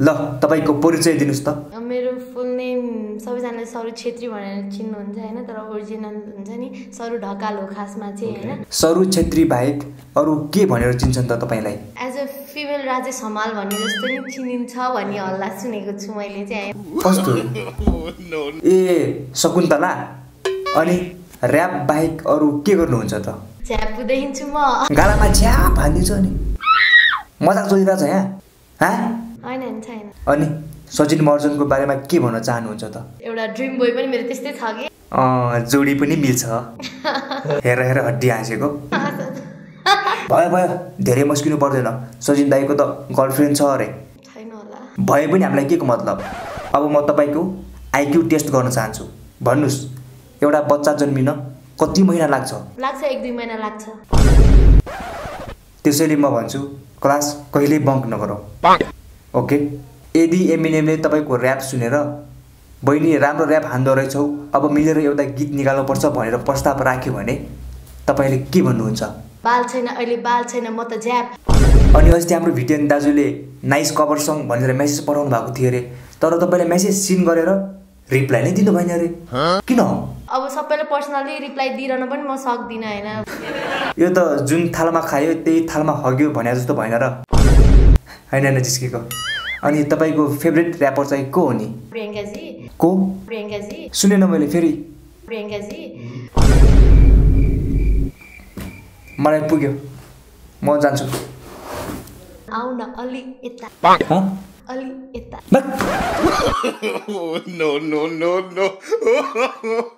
ल तपाईँको परिचय दिनुहोस् त। मेरो फुल नेम सबैजनाले सरू छेत्री भनेर चिन्नुहुन्छ होइन? तर ओरिजिनल हुन्छ नि सरू ढकाल हो खासमा चाहिँ होइन? सरु छेत्री बाहेक अरू के भनेर चिन्छन् त तपाईँलाई? As a female Rajesh Hamal भन्ने जस्तो नि चिनिन्छ भन्ने हल्ला सुनेको छु मैले चाहिँ कस्तो? ए शकुन्तला? अनि ऱ्याप बाहेक अरू के गर्नुहुन्छ त? झ्यापु देखिन्छु म। गालामा छ्याप हानिदिन्छ अनि मजाक चलिरहेछ यहाँ हाँ? होइन होइन छैन। अनि सचिन महर्जनको बारेमा के भन्न चाहनुहुन्छ त? एउटा ड्रिम बोय पनि मेरो त्यस्तै छ कि? अँ, जोडी पनि मिल्छ। हेर हेर हड्डी हाँसेको। भयो भयो धेरै मस्किनु पर्दैन। सचिन दाईको त गर्लफ्रेन्ड छ अरे। छैन होला। भए पनि हामीलाई के को मतलब? अब म तपाईँको आइक्यू टेस्ट गर्न चाहन्छु। भन्नुहोस् एउटा बच्चा जन्मिन कति महिना लाग्छ? लाग्छ एक दुई महिना लाग्छ। त्यसैले म भन्छु क्लास कहिल्यै बङ्क नगरौँ। ओके? यदि एमिनेमले तपाईँको ऱ्याप सुनेर बहिनी राम्रो ऱ्याप हान्दो रहेछौ अब मिलेर एउटा गीत निकाल्नुपर्छ भनेर प्रस्ताव राख्यो भने तपाईँले के भन्नुहुन्छ? बाल छैन अहिले बाल छैन म त झ्याप अनि अस्ति हाम्रो भिटेन दाजुले नाइस कभर सङ भनेर मेसेज पठाउनु भएको थियो अरे। तर तपाईँले मेसेज सिन गरेर रिप्लाई नै दिनु भएन अरे किन? अब सबैलाई पर्सनली रिप्लाई दिइरहन पनि म सक्दिनँ होइन? यो त जुन थालमा खायो त्यही थालमा हग्यो भने जस्तो भएन र। होइन होइन जिस्केको। अनि तपाईँको फेभरेट ऱ्यापर चाहिँ को हो नि? प्रियङ्काजी। को? प्रियङ्काजी। सुनेन मैले फेरि। प्रियङ्काजी। मलाई पुग्यो। म जान्छु। आउ न अलि यता। हँ? अलि यता। no, no, no, no.